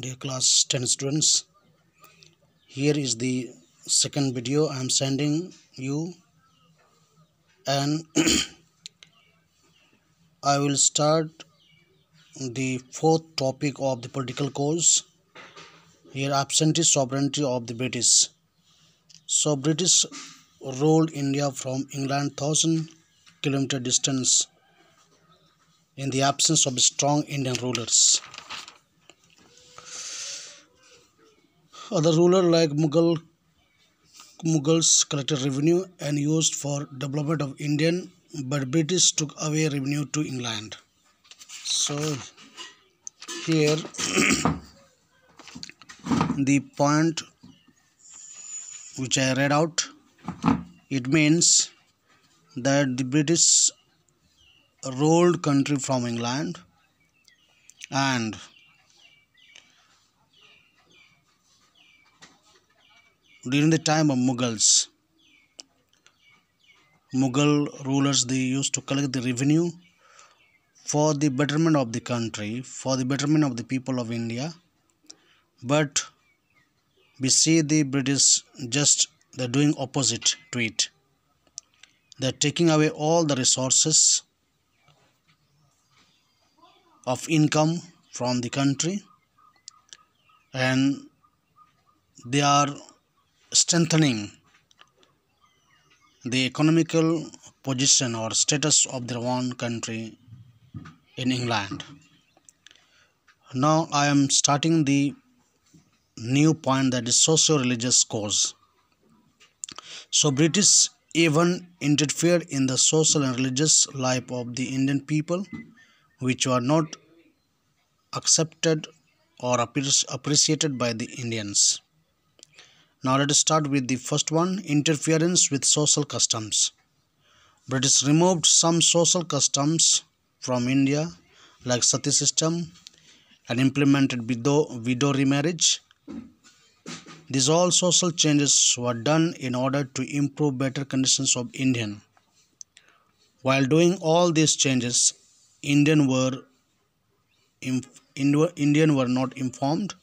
dear class 10 students. Here is the second video i am sending you. And i will start the fourth topic of the political cause here absentee sovereignty of the british. So british ruled india from england thousand kilometer distance in the absence of strong indian rulers Other rulers like Mughal Mughals collected revenue and used for development of Indian, but British took away revenue to England. So here the point which I read out it means that the British ruled country from England and during the time of Mughals. Mughal rulers they used to collect the revenue for the betterment of the country, for the betterment of the people of India. But we see the British just they're doing opposite to it. They're taking away all the resources of income from the country and they are strengthening the economical position or status of their own country in England. Now I am starting the new point that is socio-religious cause. So British even interfered in the social and religious life of the Indian people which were not accepted or appreciated by the Indians. Now let us start with the first one interference with social customs. British removed some social customs from India like sati system and implemented widow, widow remarriage. These all social changes were done in order to improve better conditions of Indian. While doing all these changes, Indian were Indian were not informed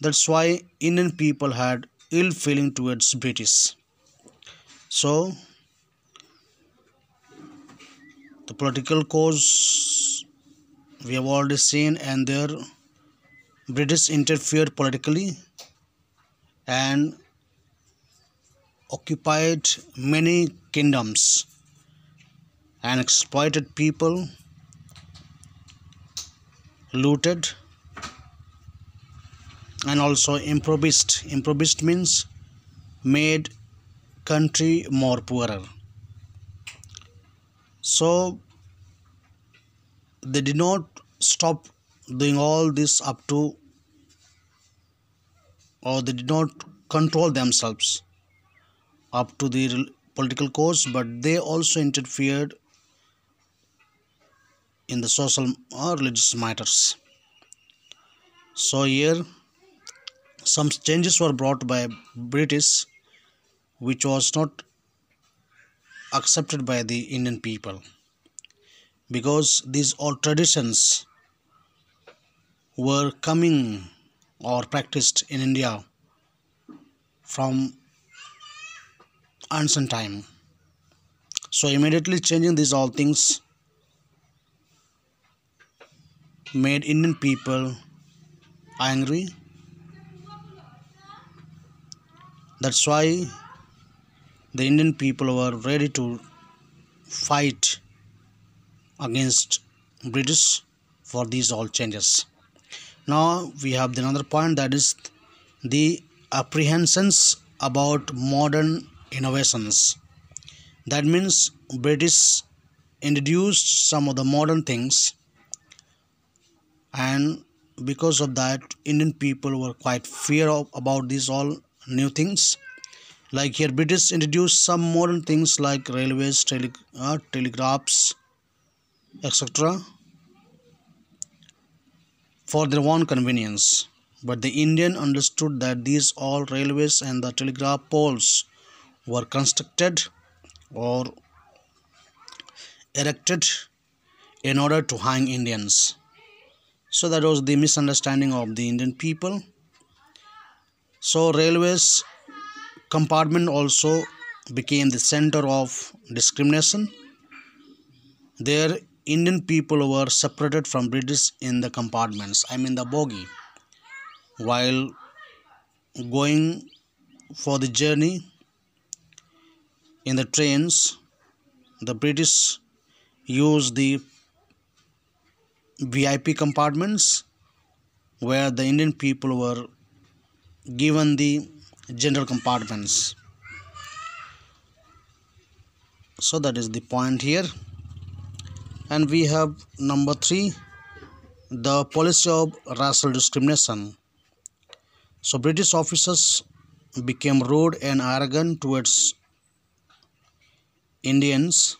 that's why Indian people had ill feeling towards British. So the political cause we have already seen and there British interfered politically and occupied many kingdoms and exploited people looted and also impoverished impoverished means made country more poorer. So they did not stop doing all this up to or they did not control themselves up to the political course but they also interfered in the social or religious matters. So here some changes were brought by British which was not accepted by the Indian people because these old traditions were coming or practiced in India from ancient time. So immediately changing these all things made Indian people angry That's why the Indian people were ready to fight against British for these all changes. Now we have another point that is the apprehensions about modern innovations. That means British introduced some of the modern things and because of that Indian people were quite fear of, about these all new things. Like here british introduced some modern things like railways tele uh, telegraphs etc for their own convenience. But the indian understood that these all railways and the telegraph poles were constructed or erected in order to hang indians. So that was the misunderstanding of the indian people so railways compartment also became the center of discrimination. There indian people were separated from british in the compartments i mean the bogie while going for the journey in the trains the british used the vip compartments where the indian people were given the general compartments. So that is the point here. And we have number 3 the policy of racial discrimination. So british officers became rude and arrogant towards indians.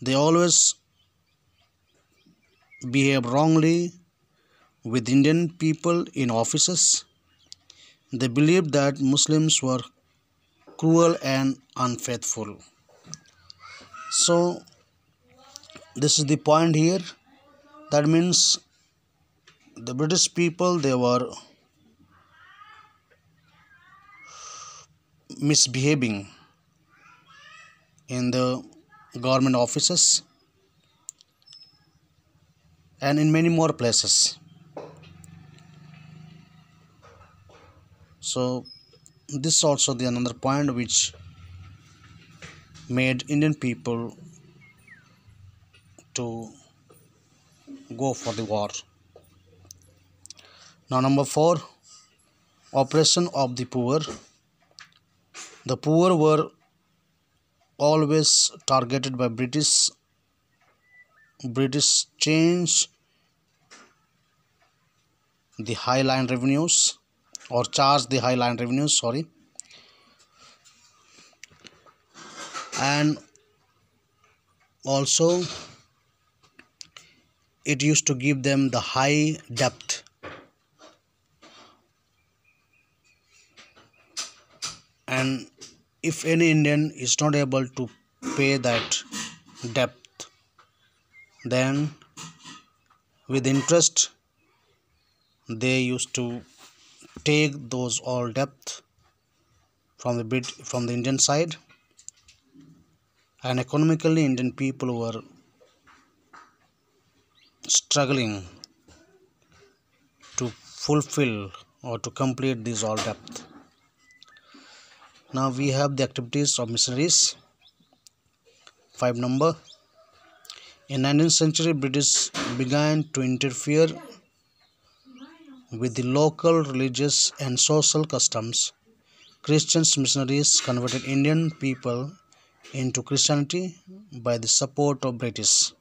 They always behave wrongly with indian people in offices they believed that muslims were cruel and unfaithful. So this is the point here. That means the british people they were misbehaving in the government offices and in many more places so this also the another point which made indian people to go for the war. Now, number four oppression of the poor. The poor were always targeted by British. British changed the high line revenues or charge the high line revenues, sorry, and also it used to give them the high depth. And if any indian is not able to pay that depth then with interest they used to take those all depth from the bit from the indian side and economically indian people were struggling to fulfill or to complete this all depth. Now we have the activities of missionaries. Five number. In 19th century, British began to interfere with the local religious and social customs. Christians missionaries converted Indian people into Christianity by the support of British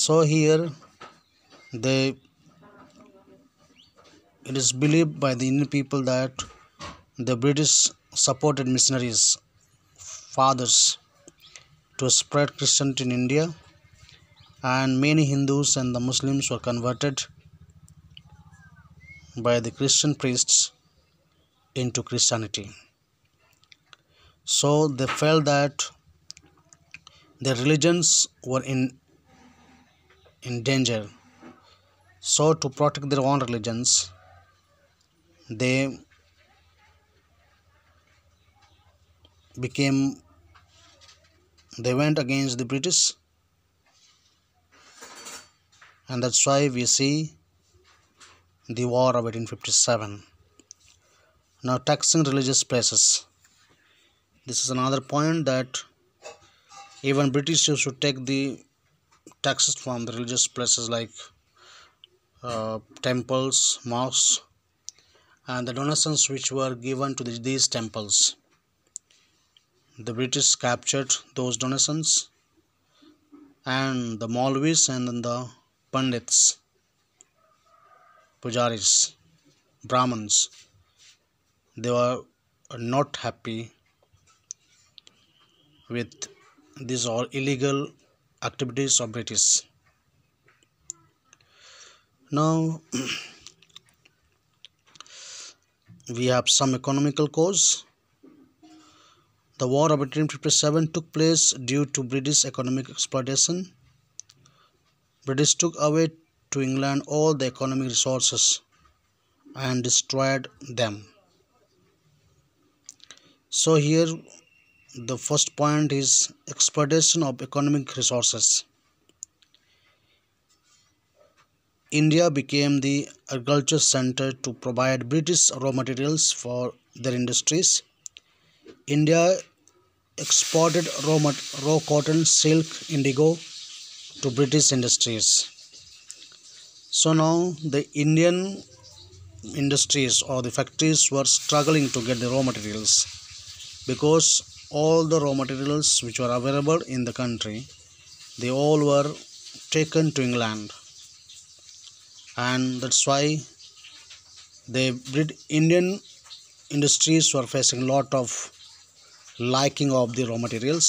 so here they it is believed by the Indian people that the British supported missionaries fathers to spread Christianity in India and many Hindus and the Muslims were converted by the Christian priests into Christianity. So they felt that their religions were in in danger. So, to protect their own religions, they became they went against the British, and that's why we see the War of 1857. Now, taxing religious places. This is another point that even British to take the taxes from the religious places like uh, temples, mosques, and the donations which were given to the, these temples. The British captured those donations, and the Maulvis and then the Pandits, Pujaris, Brahmins, they were not happy with these all illegal activities of British. Now we have some economical cause. The War of 1857 took place due to British economic exploitation. British took away to England all the economic resources and destroyed them. So, here the first point is exploitation of economic resources. India became the agriculture center to provide British raw materials for their industries. India exported raw, raw cotton, silk, indigo to British industries. So now the Indian industries or the factories were struggling to get the raw materials because all the raw materials which were available in the country they all were taken to England. And that's why the Indian industries were facing a lot of liking of the raw materials.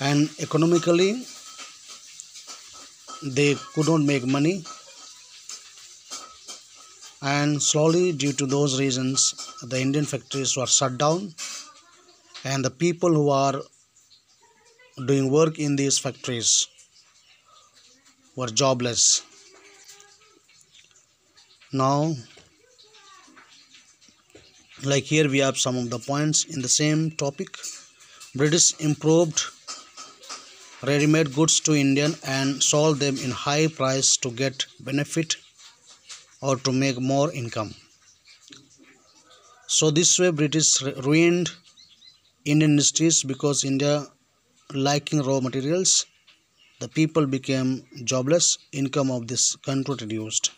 And economically they could not make money. And slowly due to those reasons the indian factories were shut down. And the people who are doing work in these factories were jobless. Now like here we have some of the points in the same topic. British improved ready-made goods to indian and sold them in high price to get benefit or to make more income. So this way british ruined indian industries because india liking raw materials the people became jobless income of this country reduced.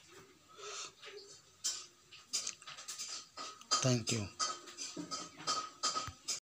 Thank you